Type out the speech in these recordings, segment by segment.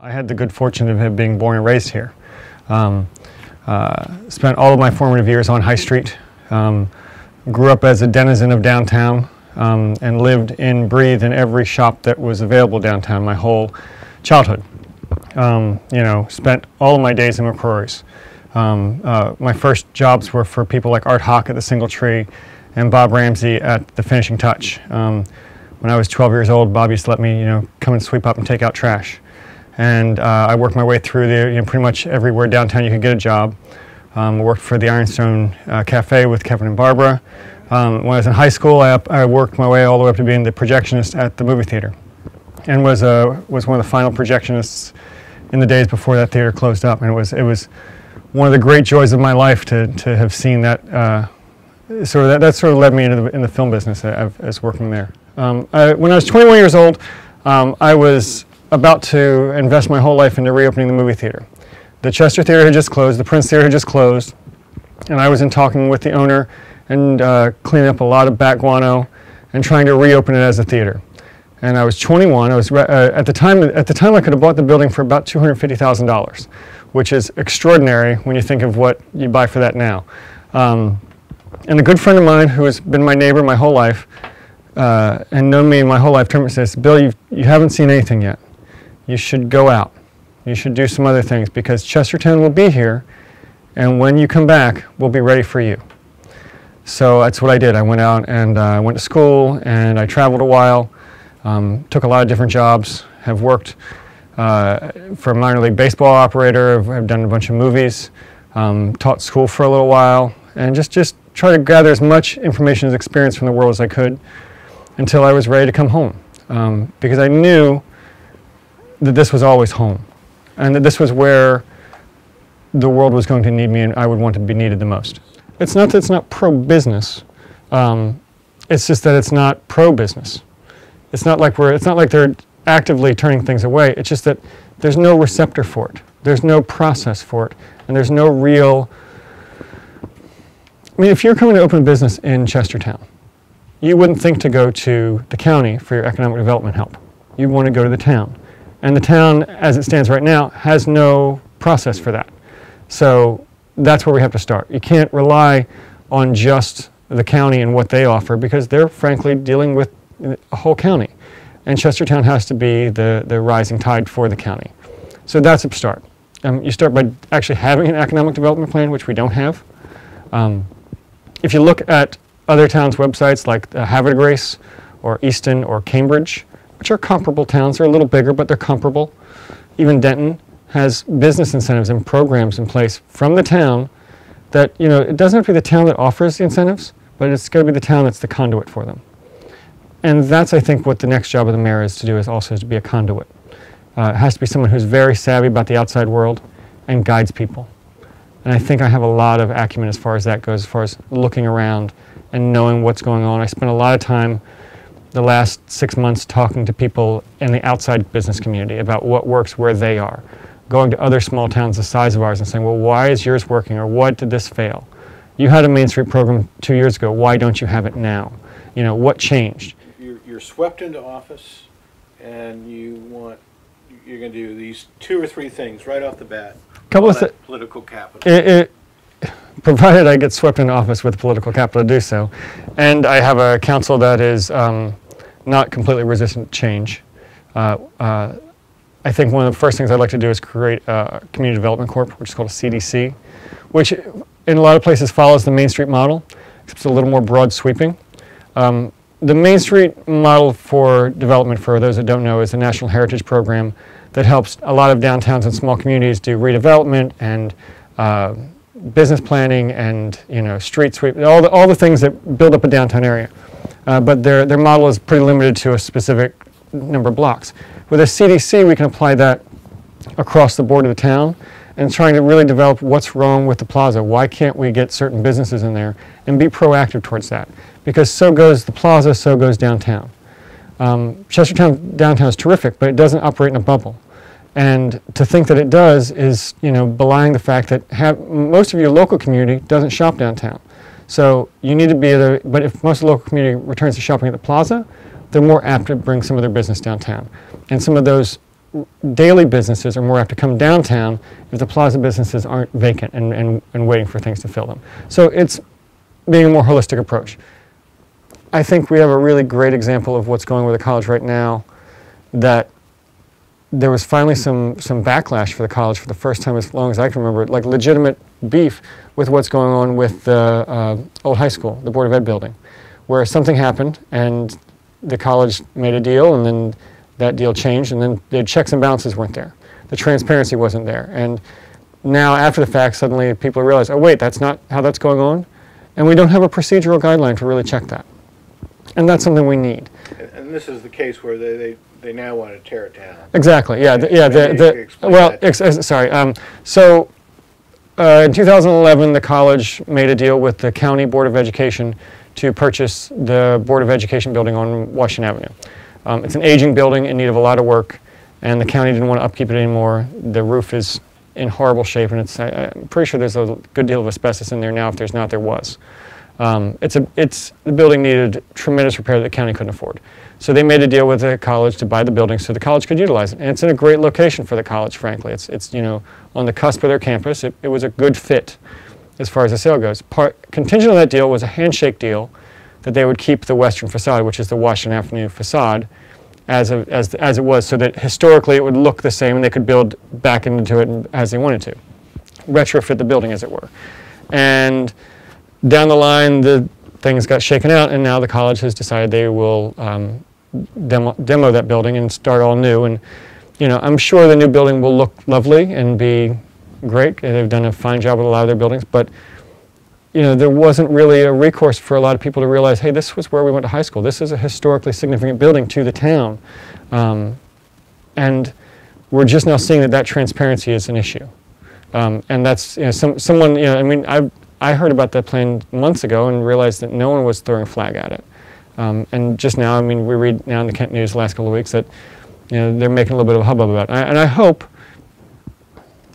I had the good fortune of being born and raised here. Um, uh, spent all of my formative years on High Street. Um, grew up as a denizen of downtown um, and lived and breathed in every shop that was available downtown my whole childhood. Um, you know, spent all of my days in McCrory's. Um, uh, my first jobs were for people like Art Hawk at the Single Tree and Bob Ramsey at the Finishing Touch. Um, when I was 12 years old, Bob used to let me, you know, come and sweep up and take out trash and uh, I worked my way through the, you know, pretty much everywhere downtown you could get a job. Um, worked for the Ironstone uh, Cafe with Kevin and Barbara. Um, when I was in high school, I, I, worked my way all the way up to being the projectionist at the movie theater, and was uh, was one of the final projectionists in the days before that theater closed up. And it was it was one of the great joys of my life to to have seen that. Uh, sort of that, that sort of led me into the, in the film business as working there. Um, I, when I was 21 years old, um, I was about to invest my whole life into reopening the movie theater. The Chester Theater had just closed, the Prince Theater had just closed, and I was in talking with the owner and uh, cleaning up a lot of back guano and trying to reopen it as a theater. And I was 21. I was uh, at the time. At the time, I could have bought the building for about $250,000, which is extraordinary when you think of what you buy for that now. Um, and a good friend of mine, who has been my neighbor my whole life uh, and known me my whole life, turned and says, "Bill, you you haven't seen anything yet you should go out. You should do some other things because Chestertown will be here, and when you come back, we'll be ready for you. So that's what I did. I went out and uh, went to school, and I traveled a while, um, took a lot of different jobs, have worked uh, for a minor league baseball operator, I've, done a bunch of movies, um, taught school for a little while, and just, just try to gather as much information as experience from the world as I could until I was ready to come home. Um, because I knew that this was always home and that this was where the world was going to need me and I would want to be needed the most. It's not that it's not pro-business. Um, it's just that it's not pro-business. It's not like we're, it's not like they're actively turning things away. It's just that there's no receptor for it. There's no process for it. And there's no real, I mean, if you're coming to open a business in Chestertown, you wouldn't think to go to the county for your economic development help. You'd want to go to the town. And the town, as it stands right now, has no process for that. So that's where we have to start. You can't rely on just the county and what they offer because they're frankly dealing with a whole county. And Chestertown has to be the, the rising tide for the county. So that's a start. Um, you start by actually having an economic development plan, which we don't have. Um, if you look at other towns' websites like uh, Havre de Grace or Easton or Cambridge, which are comparable towns. They're a little bigger, but they're comparable. Even Denton has business incentives and programs in place from the town that, you know, it doesn't have to be the town that offers the incentives, but it's going to be the town that's the conduit for them. And that's, I think, what the next job of the mayor is to do, is also to be a conduit. Uh, it has to be someone who's very savvy about the outside world and guides people. And I think I have a lot of acumen as far as that goes, as far as looking around and knowing what's going on. I spend a lot of time the last six months talking to people in the outside business community about what works where they are. Going to other small towns the size of ours and saying, well, why is yours working or what did this fail? You had a Main Street program two years ago. Why don't you have it now? You know, what changed? You're, you're swept into office and you want, you're going to do these two or three things right off the bat. Couple of political capital. It, it, provided I get swept into office with political capital to do so. And I have a council that is um, not completely resistant to change. Uh, uh, I think one of the first things I'd like to do is create a community development corp, which is called a CDC, which in a lot of places follows the Main Street model, except it's a little more broad sweeping. Um, the Main Street model for development, for those that don't know, is a national heritage program that helps a lot of downtowns and small communities do redevelopment and uh, business planning and you know street sweep, all the, all the things that build up a downtown area. Uh, but their, their model is pretty limited to a specific number of blocks. With a CDC, we can apply that across the board of the town and trying to really develop what's wrong with the plaza. Why can't we get certain businesses in there and be proactive towards that? Because so goes the plaza, so goes downtown. Um, Chestertown downtown is terrific, but it doesn't operate in a bubble. And to think that it does is, you know, belying the fact that have, most of your local community doesn't shop downtown. So you need to be there, but if most of the local community returns to shopping at the plaza, they're more apt to bring some of their business downtown. And some of those daily businesses are more apt to come downtown if the plaza businesses aren't vacant and, and, and waiting for things to fill them. So it's being a more holistic approach. I think we have a really great example of what's going with the college right now that there was finally some, some backlash for the college for the first time as long as I can remember, like legitimate beef with what's going on with the uh, old high school, the Board of Ed building, where something happened and the college made a deal and then that deal changed and then the checks and balances weren't there. The transparency wasn't there. And now after the fact, suddenly people realize, oh wait, that's not how that's going on. And we don't have a procedural guideline to really check that. And that's something we need. And- this is the case where they, they, they now want to tear it down. Exactly. Yeah. The, yeah. The, the well, ex- ex- sorry. Um, so, uh, in 2011, the college made a deal with the county board of education to purchase the board of education building on Washington Avenue. Um, it's an aging building in need of a lot of work, and the county didn't want to upkeep it anymore. The roof is in horrible shape, and it's. I, I'm pretty sure there's a good deal of asbestos in there now. If there's not, there was. Um, it's a, it's, the building needed tremendous repair that the county couldn't afford. So they made a deal with the college to buy the building so the college could utilize it. And it's in a great location for the college, frankly. It's, it's you know, on the cusp of their campus. It, it was a good fit as far as the sale goes. Part, contingent on that deal was a handshake deal that they would keep the western facade, which is the Washington Avenue facade, as, a, as, as it was, so that historically it would look the same and they could build back into it as they wanted to. Retrofit the building, as it were. And down the line, the things got shaken out, and now the college has decided they will um, demo, demo that building and start all new. And you know, I'm sure the new building will look lovely and be great. They've done a fine job with a lot of their buildings, but you know, there wasn't really a recourse for a lot of people to realize, hey, this was where we went to high school. This is a historically significant building to the town, um, and we're just now seeing that that transparency is an issue. Um, and that's you know, some, someone you know I mean I I heard about that plan months ago and realized that no one was throwing a flag at it. Um, and just now, I mean, we read now in the Kent News the last couple of weeks that you know they're making a little bit of a hubbub about it. And I, and I hope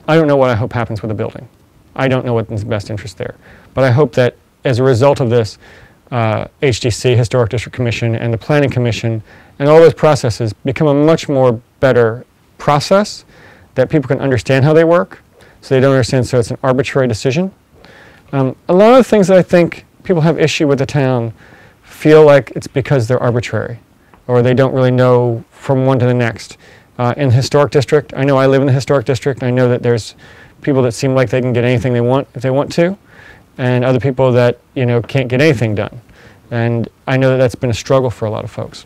I don't know what I hope happens with the building. I don't know what's in the best interest there, but I hope that as a result of this, uh, HDC, Historic District Commission, and the Planning Commission, and all those processes become a much more better process that people can understand how they work, so they don't understand. So it's an arbitrary decision. Um, a lot of things that I think people have issue with the town feel like it's because they're arbitrary, or they don't really know from one to the next. Uh, in the historic district, I know I live in the historic district. I know that there's people that seem like they can get anything they want if they want to, and other people that you know can't get anything done. And I know that that's been a struggle for a lot of folks.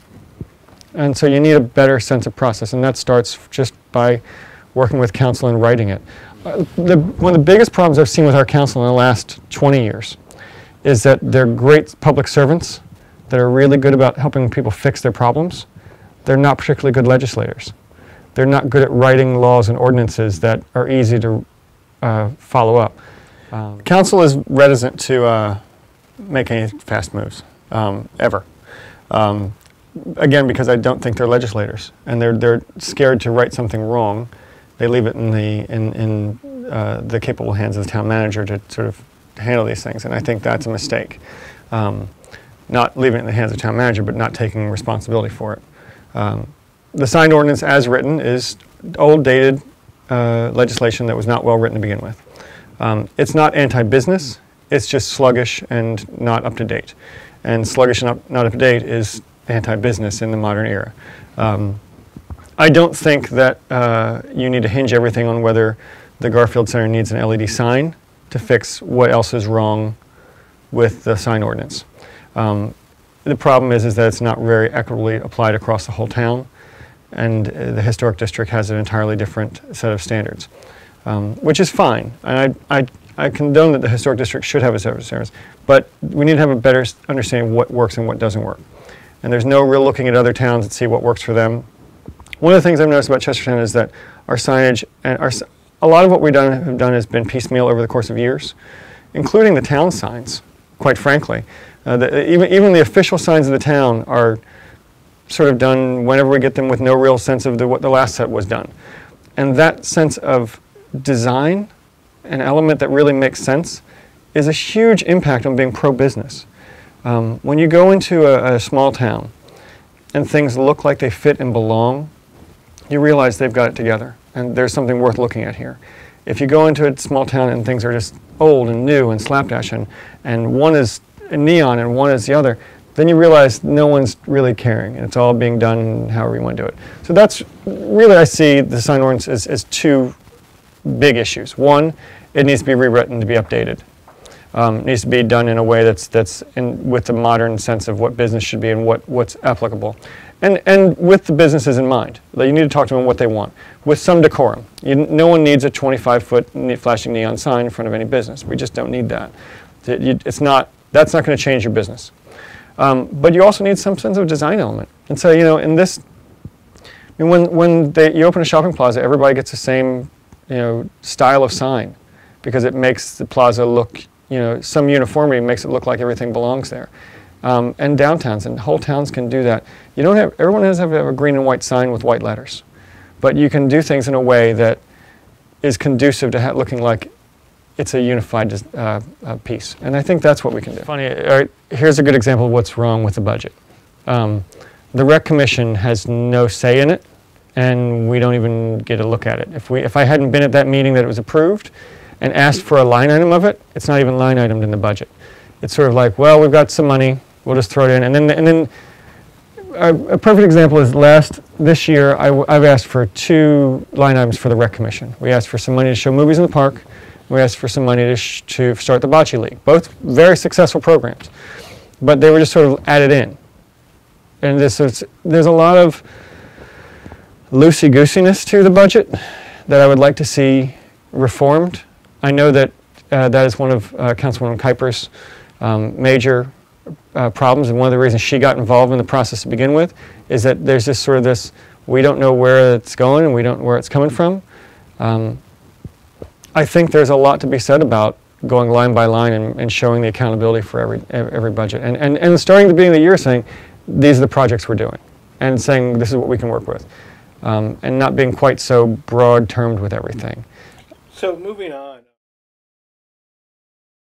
And so you need a better sense of process, and that starts just by working with council and writing it. The, one of the biggest problems I've seen with our council in the last 20 years is that they're great public servants that are really good about helping people fix their problems. They're not particularly good legislators. They're not good at writing laws and ordinances that are easy to uh, follow up. Um, council is reticent to uh, make any fast moves, um, ever. Um, again, because I don't think they're legislators, and they're they're scared to write something wrong. They leave it in the in in uh, the capable hands of the town manager to sort of handle these things, and I think that's a mistake. Um, not leaving it in the hands of the town manager, but not taking responsibility for it. Um, the signed ordinance, as written, is old, dated uh, legislation that was not well written to begin with. Um, it's not anti-business. It's just sluggish and not up to date. And sluggish and up, not up to date is anti-business in the modern era. Um, I don't think that uh, you need to hinge everything on whether the Garfield Center needs an LED sign to fix what else is wrong with the sign ordinance. Um, the problem is, is that it's not very equitably applied across the whole town, and uh, the historic district has an entirely different set of standards, um, which is fine. And I, I, I condone that the historic district should have a set of standards, but we need to have a better understanding of what works and what doesn't work. And there's no real looking at other towns and see what works for them. One of the things I've noticed about Chestertown is that our signage and our, a lot of what we've done, have done has been piecemeal over the course of years, including the town signs, quite frankly. Uh, the, even, even the official signs of the town are sort of done whenever we get them with no real sense of the, what the last set was done. And that sense of design, an element that really makes sense, is a huge impact on being pro business. Um, when you go into a, a small town and things look like they fit and belong, you realize they've got it together and there's something worth looking at here. If you go into a small town and things are just old and new and slapdash and, and one is neon and one is the other, then you realize no one's really caring and it's all being done however you want to do it. So that's really, I see the sign ordinance as, as two big issues. One, it needs to be rewritten to be updated. Um, needs to be done in a way that's, that's in, with the modern sense of what business should be and what, what's applicable. And, and with the businesses in mind. You need to talk to them what they want, with some decorum. You, no one needs a 25-foot flashing neon sign in front of any business. We just don't need that. It's not, that's not going to change your business. Um, but you also need some sense of design element. And so, you know, in this, I mean, when, when they, you open a shopping plaza, everybody gets the same, you know, style of sign because it makes the plaza look, you know, some uniformity makes it look like everything belongs there. Um, and downtowns and whole towns can do that. You don't have, everyone doesn't to have a green and white sign with white letters, but you can do things in a way that is conducive to looking like it's a unified uh, uh, piece. And I think that's what we can do. Funny, uh, here's a good example of what's wrong with the budget. Um, the rec commission has no say in it, and we don't even get a look at it. If we, if I hadn't been at that meeting that it was approved, and asked for a line item of it, it's not even line itemed in the budget. It's sort of like, well, we've got some money, we'll just throw it in, and then and then. A, a perfect example is last this year. I, have asked for two line items for the rec commission. We asked for some money to show movies in the park. We asked for some money to, to start the bocce league. Both very successful programs, but they were just sort of added in. And this is, there's a lot of loosey goosiness to the budget that I would like to see reformed. I know that uh, that is one of uh, Councilwoman Kuiper's um, major uh, problems, and one of the reasons she got involved in the process to begin with is that there's this sort of this we don't know where it's going and we don't know where it's coming from. Um, I think there's a lot to be said about going line by line and, and showing the accountability for every every budget, and and and starting the beginning of the year saying these are the projects we're doing, and saying this is what we can work with, um, and not being quite so broad termed with everything. So moving on.